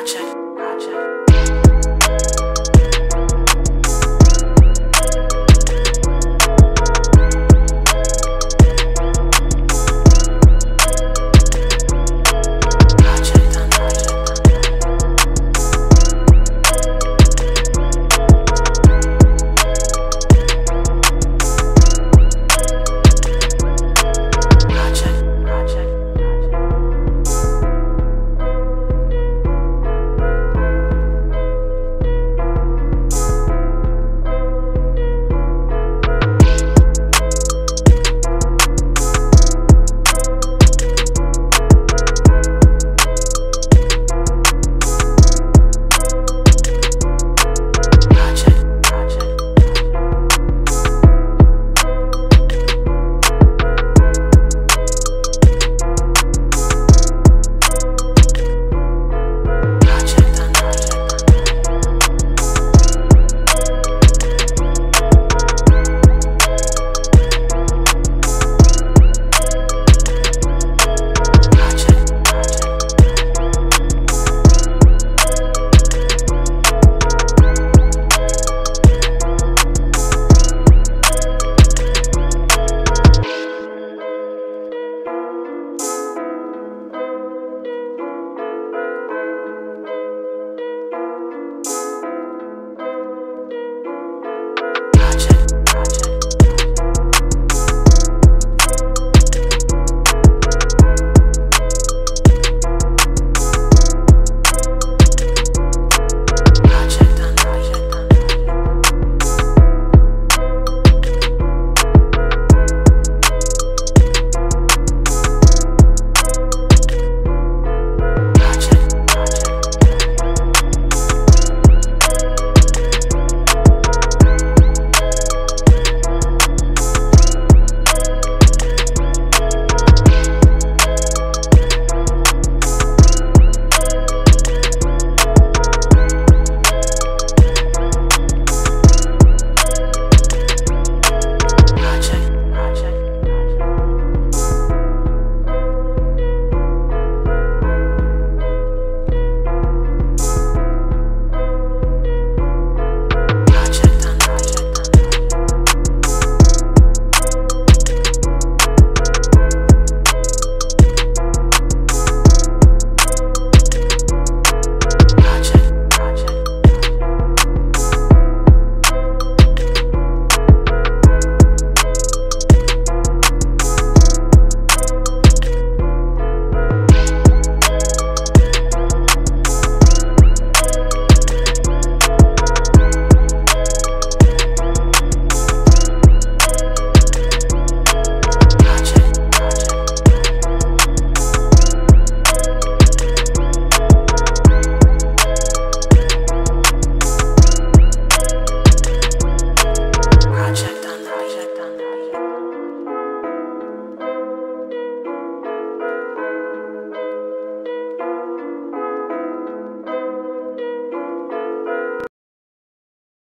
Ratchet. Ratchet.